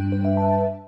Música